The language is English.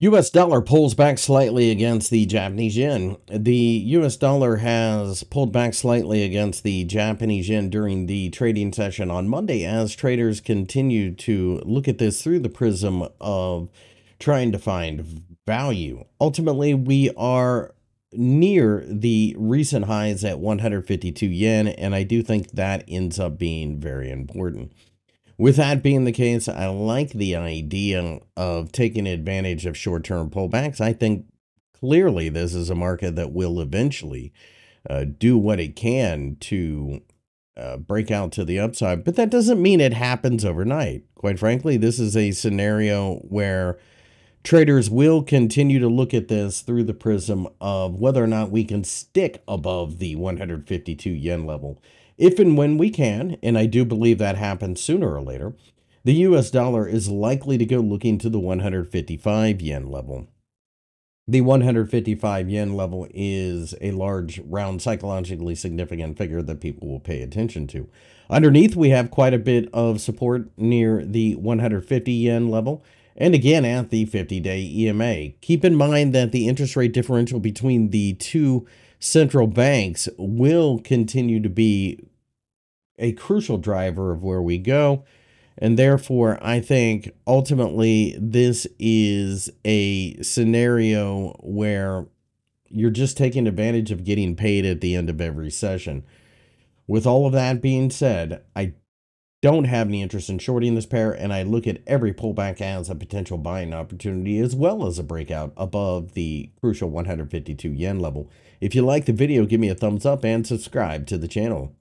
US dollar pulls back slightly against the Japanese yen. The US dollar has pulled back slightly against the Japanese yen during the trading session on Monday as traders continue to look at this through the prism of trying to find value. Ultimately, we are near the recent highs at 152 yen, and I do think that ends up being very important. With that being the case, I like the idea of taking advantage of short term pullbacks. I think clearly this is a market that will eventually uh, do what it can to uh, break out to the upside, but that doesn't mean it happens overnight. Quite frankly, this is a scenario where traders will continue to look at this through the prism of whether or not we can stick above the 152 yen level. If and when we can, and I do believe that happens sooner or later, the US dollar is likely to go looking to the 155 yen level. The 155 yen level is a large, round, psychologically significant figure that people will pay attention to. Underneath, we have quite a bit of support near the 150 yen level and again at the 50 day EMA. Keep in mind that the interest rate differential between the two central banks will continue to be a crucial driver of where we go. And therefore, I think ultimately this is a scenario where you're just taking advantage of getting paid at the end of every session. With all of that being said, I don't have any interest in shorting this pair, and I look at every pullback as a potential buying opportunity as well as a breakout above the crucial 152 yen level. If you like the video, give me a thumbs up and subscribe to the channel.